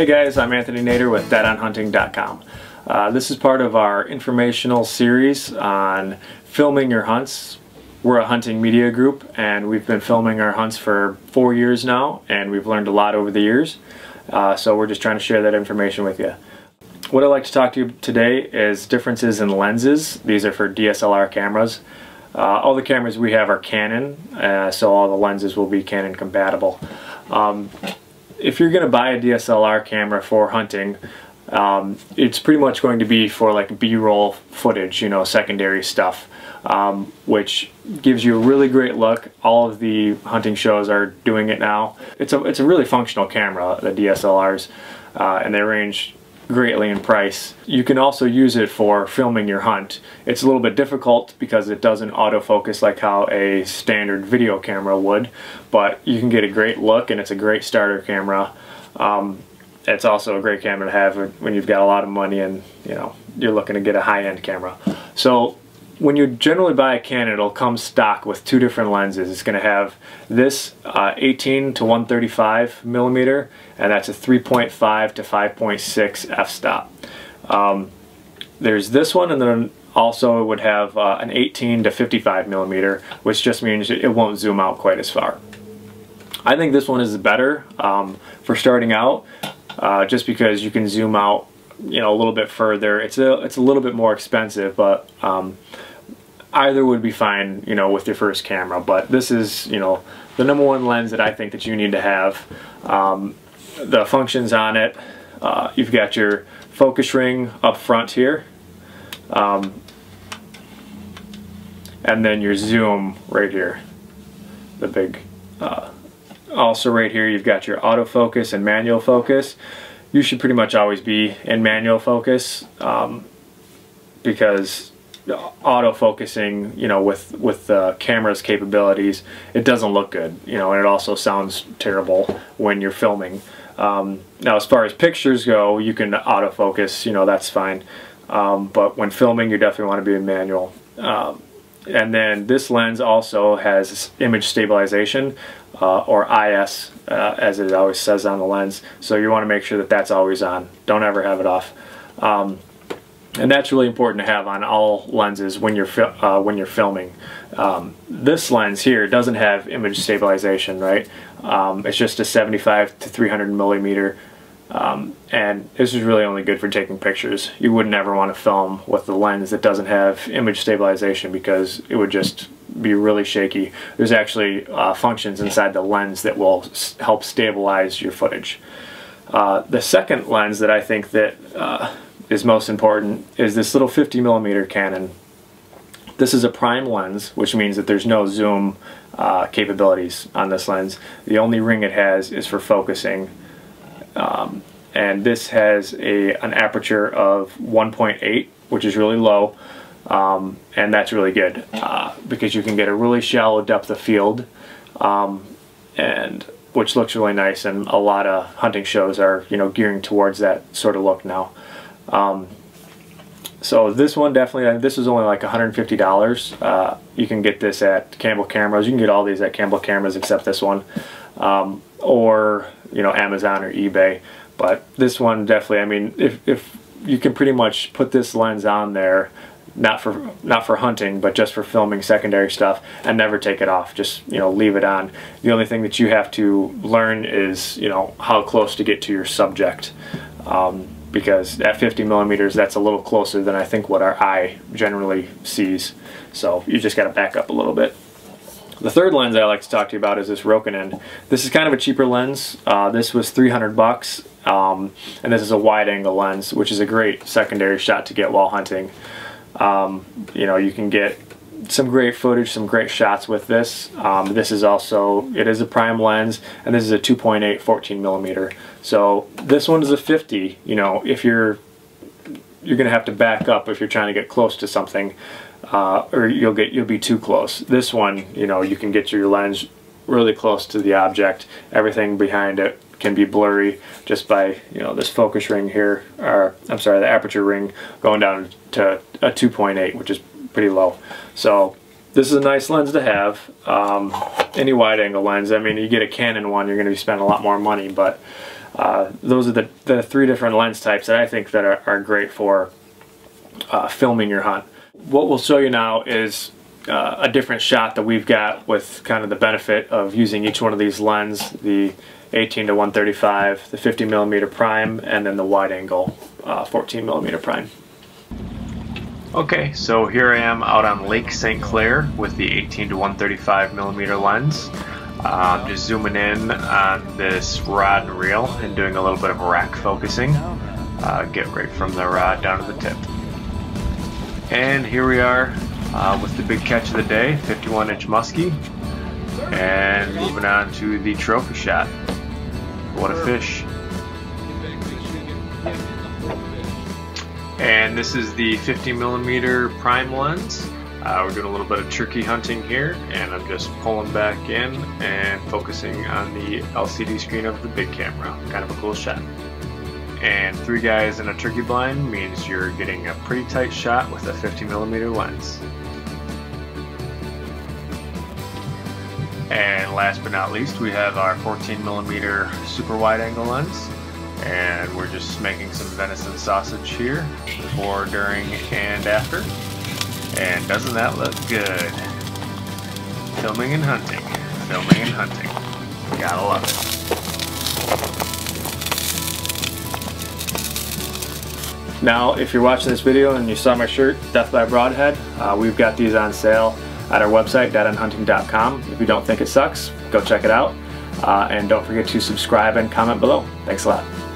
Hey guys, I'm Anthony Nader with deadonhunting.com. Uh, this is part of our informational series on filming your hunts. We're a hunting media group and we've been filming our hunts for four years now and we've learned a lot over the years. Uh, so we're just trying to share that information with you. What I'd like to talk to you today is differences in lenses. These are for DSLR cameras. Uh, all the cameras we have are Canon, uh, so all the lenses will be Canon compatible. Um, if you're going to buy a DSLR camera for hunting, um, it's pretty much going to be for like B-roll footage, you know, secondary stuff, um, which gives you a really great look. All of the hunting shows are doing it now. It's a it's a really functional camera, the DSLRs, uh, and they range greatly in price. You can also use it for filming your hunt. It's a little bit difficult because it doesn't autofocus like how a standard video camera would, but you can get a great look and it's a great starter camera. Um, it's also a great camera to have when you've got a lot of money and you know you're looking to get a high-end camera. So when you generally buy a Canon, it'll come stock with two different lenses. It's going to have this uh, 18 to 135 millimeter, and that's a 3.5 to 5.6 f-stop. Um, there's this one, and then also it would have uh, an 18 to 55 millimeter, which just means it won't zoom out quite as far. I think this one is better um, for starting out, uh, just because you can zoom out you know a little bit further. It's a it's a little bit more expensive, but um, either would be fine, you know, with your first camera. But this is, you know, the number one lens that I think that you need to have. Um, the functions on it, uh, you've got your focus ring up front here. Um, and then your zoom right here, the big, uh, also right here you've got your autofocus and manual focus. You should pretty much always be in manual focus um, because auto focusing, you know, with with the camera's capabilities, it doesn't look good, you know, and it also sounds terrible when you're filming. Um, now, as far as pictures go, you can autofocus, you know, that's fine. Um, but when filming, you definitely want to be in manual. Um, and then this lens also has image stabilization, uh, or IS, uh, as it always says on the lens. So you want to make sure that that's always on. Don't ever have it off. And that's really important to have on all lenses when you're uh, when you're filming. Um, this lens here doesn't have image stabilization, right? Um, it's just a 75 to 300 millimeter, um, and this is really only good for taking pictures. You would never want to film with the lens that doesn't have image stabilization because it would just be really shaky. There's actually uh, functions inside the lens that will help stabilize your footage. Uh, the second lens that I think that uh, is most important is this little 50 millimeter Canon. This is a prime lens, which means that there's no zoom uh, capabilities on this lens. The only ring it has is for focusing. Um, and this has a an aperture of 1.8, which is really low. Um, and that's really good uh, because you can get a really shallow depth of field um, and which looks really nice and a lot of hunting shows are you know gearing towards that sort of look now um, so this one definitely, this is only like $150. Uh, you can get this at Campbell Cameras. You can get all these at Campbell Cameras except this one. Um, or, you know, Amazon or eBay. But this one definitely, I mean, if, if you can pretty much put this lens on there, not for not for hunting, but just for filming secondary stuff, and never take it off. Just you know, leave it on. The only thing that you have to learn is you know how close to get to your subject. Um, because at 50 millimeters that's a little closer than I think what our eye generally sees so you just got to back up a little bit the third lens I like to talk to you about is this Rokinon. This is kind of a cheaper lens. Uh, this was 300 bucks, um, and this is a wide-angle lens, which is a great secondary shot to get while hunting. Um, you know, you can get some great footage, some great shots with this. Um, this is also, it is a prime lens, and this is a 2.8 14 millimeter. So this one is a 50. You know, if you're you're gonna have to back up if you're trying to get close to something, uh, or you'll get you'll be too close. This one, you know, you can get your lens really close to the object. Everything behind it can be blurry just by you know this focus ring here, or I'm sorry, the aperture ring going down to a 2.8, which is pretty low. So this is a nice lens to have. Um, any wide angle lens, I mean, you get a Canon one, you're going to be spending a lot more money, but Uh, those are the, the three different lens types that I think that are, are great for uh, filming your hunt. What we'll show you now is uh, a different shot that we've got with kind of the benefit of using each one of these lens, the 18 to 135, the 50 millimeter prime, and then the wide angle uh, 14 millimeter prime. Okay, so here I am out on Lake St. Clair with the 18 to 135 millimeter lens. Uh, just zooming in on this rod and reel and doing a little bit of rack focusing. Uh, get right from the rod down to the tip. And here we are uh, with the big catch of the day, 51 inch muskie. And moving on to the trophy shot. What a fish. And this is the 50 millimeter prime lens. Uh, we're doing a little bit of turkey hunting here and I'm just pulling back in and focusing on the LCD screen of the big camera. Kind of a cool shot. And three guys in a turkey blind means you're getting a pretty tight shot with a 50 millimeter lens. And last but not least, we have our 14 millimeter super wide angle lens. And we're just making some venison sausage here before, during, and after. And doesn't that look good? Filming and hunting. Filming and hunting. Gotta love it. Now, if you're watching this video and you saw my shirt, Death by Broadhead, uh, we've got these on sale at our website, deadonhunting.com. If you don't think it sucks, go check it out. Uh, and don't forget to subscribe and comment below. Thanks a lot.